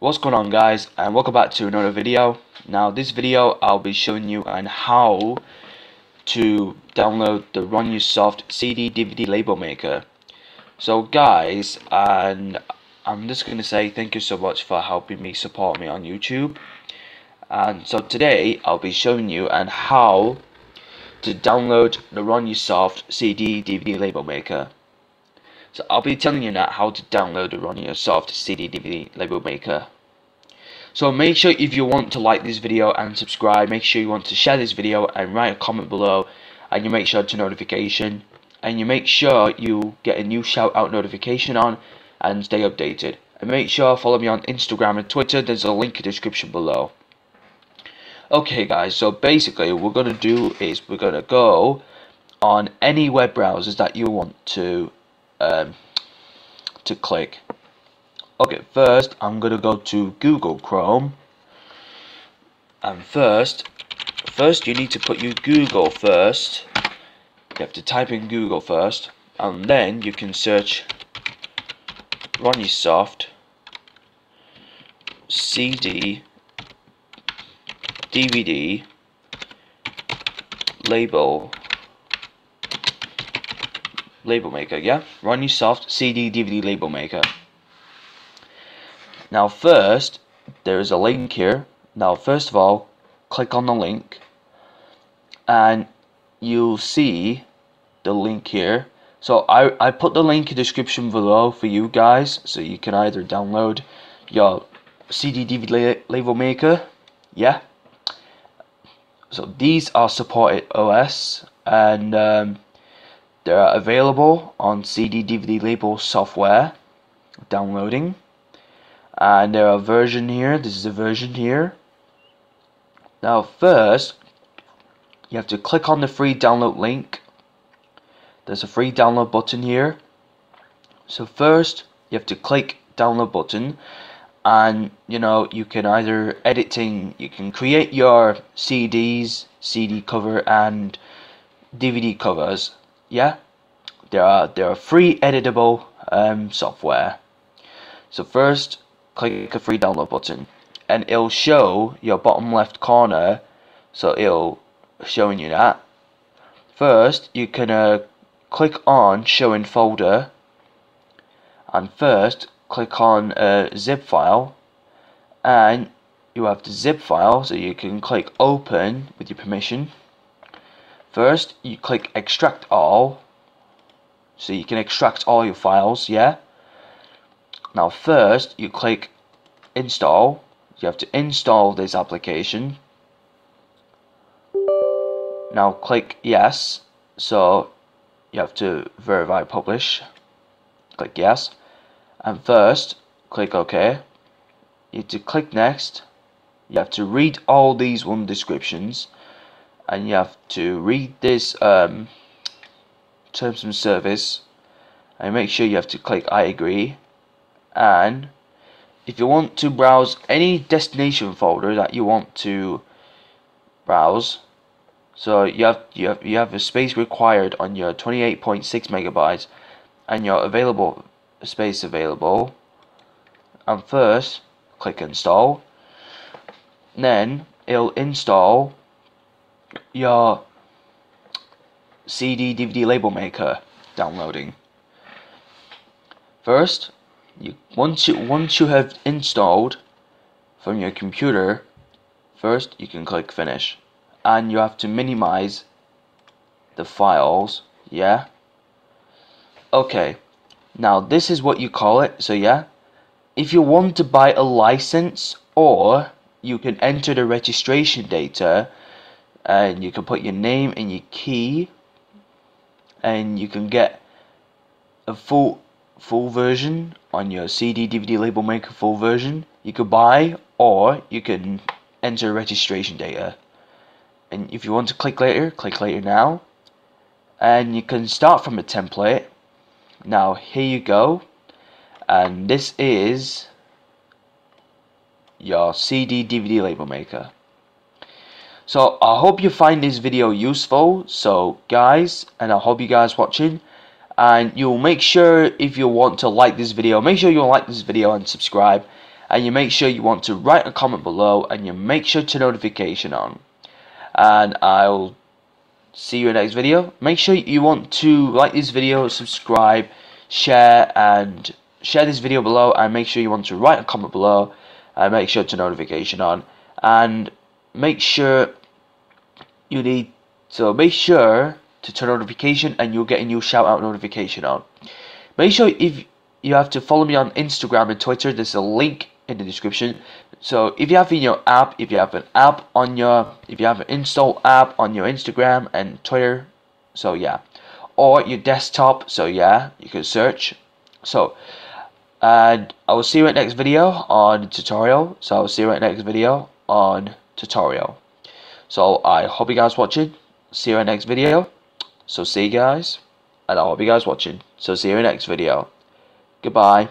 what's going on guys and welcome back to another video. Now this video I'll be showing you on how to download the Ronyasoft CD DVD label maker. So guys and I'm just gonna say thank you so much for helping me support me on YouTube. And so today I'll be showing you on how to download the Ronyasoft CD DVD label maker so I'll be telling you now how to download the Ronyasoft CD DVD label maker. So make sure if you want to like this video and subscribe, make sure you want to share this video and write a comment below and you make sure to notification and you make sure you get a new shout out notification on and stay updated. And make sure follow me on Instagram and Twitter, there's a link in the description below. Okay guys, so basically what we're going to do is we're going to go on any web browsers that you want to um, to click. Okay, first I'm gonna go to Google Chrome, and first, first you need to put your Google first. You have to type in Google first, and then you can search Ronyasoft CD DVD label label maker, yeah? Ronyasoft CD DVD label maker. Now first, there is a link here. Now first of all, click on the link and you'll see the link here. So I, I put the link in the description below for you guys so you can either download your CD DVD label maker, yeah? So these are supported OS and um, they are available on CD DVD label software downloading. And there are version here. This is a version here. Now first you have to click on the free download link. There's a free download button here. So first you have to click download button. And you know you can either editing you can create your CDs CD cover and DVD covers yeah? There are there are free editable um, software. So first click a free download button and it'll show your bottom left corner so it'll showing you that. First you can uh, click on show in folder and first click on a zip file and you have the zip file so you can click open with your permission First, you click extract all. So you can extract all your files, yeah? Now first, you click install. You have to install this application. Now click yes. So you have to verify publish. Click yes. And first, click OK. You have to click next. You have to read all these one descriptions and you have to read this um, terms of service and make sure you have to click I agree. And if you want to browse any destination folder that you want to browse so you have you have you have a space required on your 28.6 megabytes and your available space available. And first click install. Then it'll install your CD DVD label maker downloading. First, you once you once you have installed from your computer, first you can click finish and you have to minimize the files, yeah? Okay. Now this is what you call it. So yeah, if you want to buy a license or you can enter the registration data and you can put your name and your key. And you can get a full full version on your CD DVD label maker full version. You could buy or you can enter registration data. And if you want to click later click later now. And you can start from a template. Now here you go. And this is your CD DVD label maker so I hope you find this video useful. So guys, and I hope you guys watching. And you'll make sure if you want to like this video, make sure you like this video and subscribe. and you make sure you want to write a comment below and you make sure to notification on and I'll see you in the next video make sure you want to like this video subscribe share and share this video below and make sure you want to write a comment below and make sure to notification on and make sure you need so make sure to turn notification and you'll get a new shout out notification on. Make sure if you have to follow me on Instagram and Twitter there's a link in the description. So if you have in your app if you have an app on your if you have an install app on your Instagram and Twitter so yeah. Or your desktop so yeah you can search. So and I will see you in the next video on tutorial. So I'll see you the next video on tutorial so I hope you guys watching. See you in next video. So see you guys. And I hope you guys watching. So see you in next video. Goodbye